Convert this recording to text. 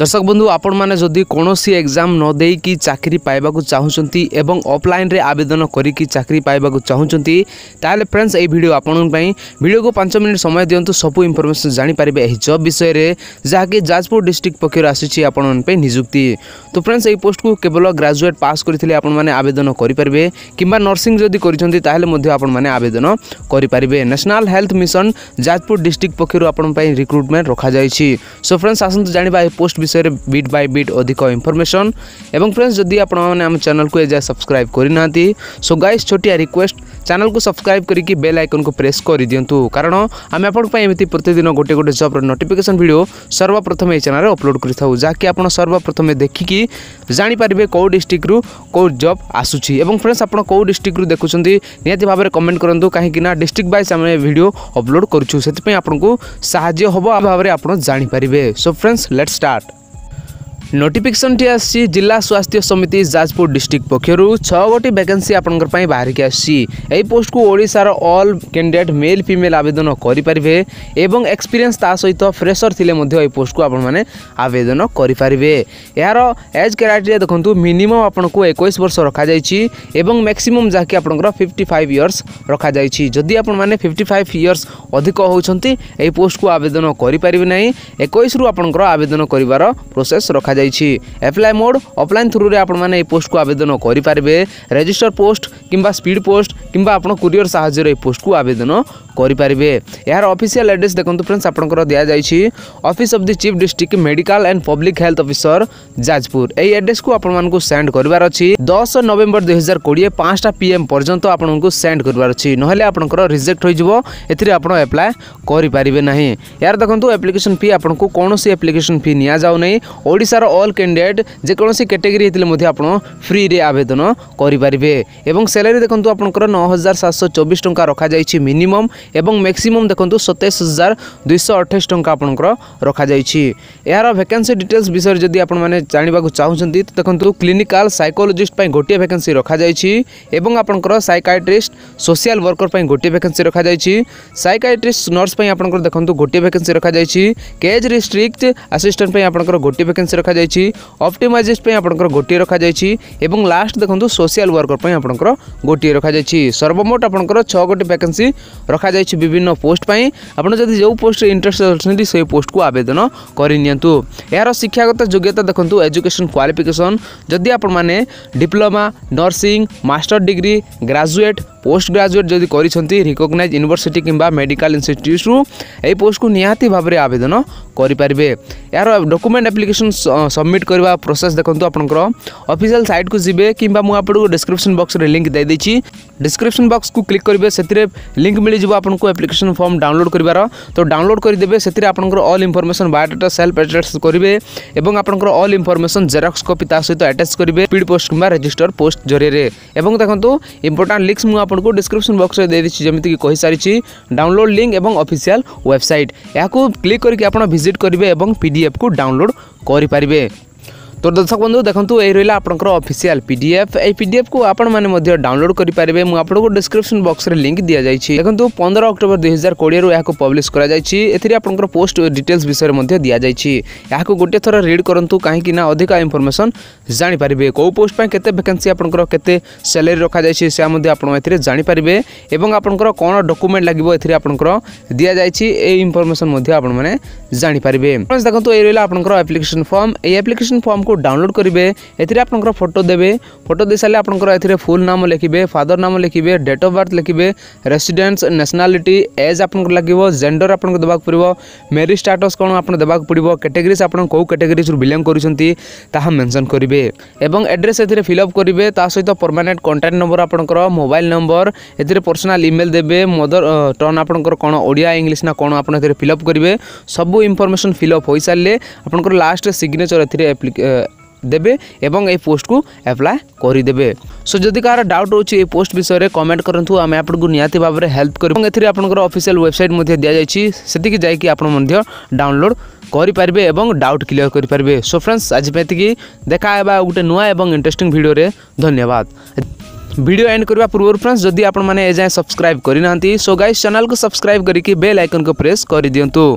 দর্শক বন্ধু আপনার যদি কোণী এক্সাম নদী চাকরি পাইবা চাহুমান এবং অফলাইন আবেদন করি চাকরি পাইবা চাহুমান তাহলে ফ্রেন্ডস এই ভিডিও আপনার ভিডিও কু পাঁচ মিনিট সময় দিও সবু ইনফরমেসন জাঁপারে এই জব বিষয় যা কি যাজপুর ডিস্ট্রিক্ট পক্ষ আসিছে আপনার নিযুক্তি তো ফ্রেন্ডস এই পোস্ট কু কেবল গ্রাজুয়েট পাস করে আপনার আবেদন করে পারবে কিংবা নর্সিং যদি করছেন তাহলে আপনার আবেদন করে পারবে national health mission Jajpur district পক্ষ আপনার রিক্রুটমেন্ট রখা যাই সো ফ্রেন্ডস আসুন জাঁয়া এই পোস্ট বিষয় में बिट बै बिट अधिक इनफर्मेशन এবং फ्रेंड्स जदि आप আমার को এযায় सब्सक्राइब करना so so guys request channel को सब्सक्राइब करके बेल आइकन को प्रेस कर दिंतु कारण आम आप प्रतिदिन गोटे गोटे जब्र नोटिकेसन भिडियो सर्वप्रथम ये चैनल अपलोड करूँ सर्वप्रथम देखिकी जापर कौ डिस्ट्रिक्ट्रु कौ जब आसूँ फ्रेंड्स आप कौ डिस्ट्रिक्ट्रु देखुं निहती भाव में कमेंट करूँ कहीं डिस्ट्रिक्ट वाइज आम भिडियो अपलोड करें से आपको साहब भाव में आप जापर सो फ्रेंड्स लेट्स स्टार्ट নোটিফিকেসনটি আসছে জেলা স্বাস্থ্য সমিতি যাজপুর ডিস্ট্রিক্ট পক্ষর ছগোটি ভ্যাকেন্সি আপনার বাহারিকি আসছে এই পোস্টকু ওড়শার অল ক্যান্ডিডেট মেল ফিমেল আবেদন করে এবং এক্সপিরিয়েন্স তা সহিত ফ্রেসর লে এই পোস্টকু আপনার আবেদন করে এর এজ ক্যারাটেরিয়া দেখুন মিনিমম আপনার একুশ বর্ষ রখাযাই এবং ম্যাক্সিমম যাকে আপনার ফিফটি ফাইভ ইয়র্স রখাযাই যদি আপনার ফিফটি ফাইভ ইয়র্স অধিক হচ্ছেন এই পোস্টকু আবেদন করে না একুশ রু আপনার আবেদন করবার প্রোসেস রখাযাই চাইছি এপ্লাই মোড অফলাইন থ্রু রে আপন মানে এই পোস্ট কো আবেদন করি পারবে রেজিস্টার পোস্ট কিম্বা স্পিড পোস্ট কিম্বা আপন কুরিয়ার সাহায্য রে পোস্ট কো আবেদন করি পারিবে ইয়ার অফিশিয়াল অ্যাড্রেস দেখন্ত फ्रेंड्स आपण को दिया जाय छि office of the chief district medical and public health officer Jajpur এই অ্যাড্রেস কো आपण मान को सेंड करबार छि 10 নভেম্বর 2024 5টা পিএম পর্যন্ত आपण को सेंड करबार छि নহলে आपण को रिजेक्ट होई जबो एथरी आपण এপ্লাই করি পারিবে নাহি ইয়ার দেখন্ত অ্যাপ্লিকেশন ফি आपण को कोनसी অ্যাপ্লিকেশন ফি নিয়া যাও নাই ওড়িশার অল ক্যান্ডিডেট जे कोनसी ক্যাটাগরি হিতলে মধ্যে आपण ফ্রি রে আবেদন করি পারিবে এবং স্যালারি দেখন্ত आपण को 9724 টাকা রাখা যায় ছি মিনিমাম এবং ম্ୟାକ୍ସିମମ୍ ଦେଖନ୍ତୁ ସତେଇଶ ହଜାର ଦୁଇଶହ ଅଠେଇଶ ଟଙ୍କା ଆପଣଙ୍କର ରଖାଯାଇଛି ଏହାର ଭେକାନ୍ସି ଡିଟେଲ୍ସ ବିଷୟରେ ଯଦି ଆପଣମାନେ ଜାଣିବାକୁ ଚାହୁଁଛନ୍ତି ତ ଦେଖନ୍ତୁ କ୍ଲିନିକାଲ ସାଇକୋଲୋଜିଷ୍ଟ ପାଇଁ ଗୋଟିଏ ଭେକାନ୍ସି ରଖାଯାଇଛି ଏବଂ ଆପଣଙ୍କର ସାଇକାଟ୍ରିଷ୍ଟ ସୋସିଆଲ ୱାର୍କର ପାଇଁ ଗୋଟିଏ ଭେକାନ୍ସି ରଖାଯାଇଛି ସାଇକାଟ୍ରିଷ୍ଟ ନର୍ସ ପାଇଁ ଆପଣଙ୍କର ଦେଖନ୍ତୁ ଗୋଟିଏ ଭେକାନ୍ସି ରଖାଯାଇଛି କେଜ୍ ରିଷ୍ଟ୍ରିକ୍ଟ ଆସିଷ୍ଟାଣ୍ଟ ପାଇଁ ଆପଣଙ୍କର ଗୋଟିଏ ଭେକାନ୍ସି ରଖାଯାଇଛି ଅପ୍ଟିମାଇଜିଷ୍ଟ ପାଇଁ ଆପଣଙ୍କର ଗୋଟିଏ ରଖାଯାଇଛି ଏବଂ ଲାଷ୍ଟ ଦେଖନ୍ତୁ ସୋସିଆଲ ୱାର୍କର ପାଇଁ ଆପଣଙ୍କର ଗୋଟିଏ ରଖାଯାଇଛି ସର୍ବମୋଟ ଆପଣଙ୍କର ଛଅ ଗୋଟି ଭେକାନ୍ସି ରଖା ରଖାଯାଇଛି ବିଭିନ୍ନ ପୋଷ୍ଟ ପାଇଁ ଆପଣ ଯଦି ଯେଉଁ ପୋଷ୍ଟରେ ଇଣ୍ଟରେଷ୍ଟେଡ଼ ଅଛନ୍ତି ସେହି ପୋଷ୍ଟକୁ ଆବେଦନ କରିନିଅନ୍ତୁ ଏହାର ଶିକ୍ଷାଗତ ଯୋଗ୍ୟତା ଦେଖନ୍ତୁ ଏଜୁକେସନ୍ କ୍ୱାଲିଫିକେସନ୍ ଯଦି ଆପଣମାନେ diploma nursing master degree graduate post graduate যদি করছেন রিকগনাইজ ইউনিভার্সিটি কিংবা মেডিকাল ইনস্টিট্যুট্রু এই পোস্টকু নিহতি ভাবে আবেদন করে এর ডকুমেন্ট আপ্লিকেসন সবমিট করা প্রোসেস দেখুন আপনার অফিসিয়াল সাইট কু যাবে কিংবা মু আপনার ডিসক্রিপশন বক্সরে লিঙ্ক দিয়ে দিয়েছি ডিসক্রিপশন বক্স কু ক্লিক করবে সেতিরে লিঙ্ক মিলিযোগ আপনার আপ্লিকেসন ফর্ম ডাউনলোড করবার তো ডাউনলোড করেদেবে সেতিরে আপনার all information biodata self attach করবে এবং আপনার অল ইনফরমেসন জেরক্স কপি তা সহ আটাচ করবে স্পিড পোস্ট কিংবা রেজিষ্টর পোস্ট জরিয়ে এবং দেখুন ইম্পর্টাট লিঙ্কস মু আপনক কো ডেসক্রিপশন বক্সে দে দিছি জেমতে কি কই সারিছি ডাউনলোড লিংক এবং অফিশিয়াল ওয়েবসাইট ইয়াকু ক্লিক করিকে আপন ভিজিট করিবে এবং পিডিএফ কো ডাউনলোড করি পারিবে তো দর্শক বন্ধু দেখুন এই রহলা আপনার অফিসিয়াল পিডিএফ এই পিডিএফ কু আপনার ডাউনলোড করে পেবে আপনার ডিসক্রিপশন বক্সরে লিঙ্ক দিয়া যাই দেখুন পনেরো অক্টোবর দুই হাজার কোড়িয়ে এখন পব্লিশ করা যাই এর আপনার পোস্ট ডিটেলস বিষয়ে দিয়া যাই এখন গোটে থর রিড করতু কাহি না অধিক ইনফরমেসন জাঁপারে কেউ পোস্ট কেতে ভ্যাকেন্সি আপনার কেতে স্যালারি রখা যাই সে আপনার এতে জাঁপারে এবং আপনার কোণ ডকুমেন্ট লাগবে এতে আপনার দিয়া যাই এই ইনফরমেসন আপনার জাঁপারে দেখুন এই রহলা আপনার আপ্লিকেসন ফর্ম এই আপ্লিকেসন ফর্ম को डाउनलोड करेंगे एथि आपंकर फोटो देवे फोटो दे सारे आपंकर ए फुल नाम लिखे फादर नाम लिखे डेट अफ बर्थ लिखे रेसीडेन्स न्यासनालीटी एज आपको लगे जेंडर आपको देवाक पड़ो मेरी स्टाटस कौन आप देवा पड़ो कैटेगरीज आप कौ कैटेगरीज बिलंग करा मेनसन करेंगे एवं एड्रेस ए फिलअप करेंगे सहित परमानेंट कंटाक्ट नंबर आपंकर मोबाइल नंबर ए पर्सनाल इमेल देते मदर टर्न आपंकर कौन ओडिया इंग्लीश ना कौन आप फिलअप करेंगे सब इनफर्मेसन फिलअप हो सारे आपंकर लास्ट सिग्नेचर ए देवे ए पोस्ट को एप्लाय करदे सो जदि कह डाउट रोचे ये पोस्ट विषय में कमेंट करूँ आम आपको निहती भाव में हेल्प कर अफिसील वेबसाइट दि जाए जाकि डाउनलोड करें डाउट क्लीयर करेंगे सो फ्रेंड्स आज पर देखा गोटे नुआ और इंटरेस्टिंग भिडियो धन्यवाद वीडियो एंड करने पूर्व फ्रेंड्स जदि आपने जाए सब्सक्राइब करना सो गाइज चैनल को सब्सक्राइब करके बेल आइकन को प्रेस कर दिंटू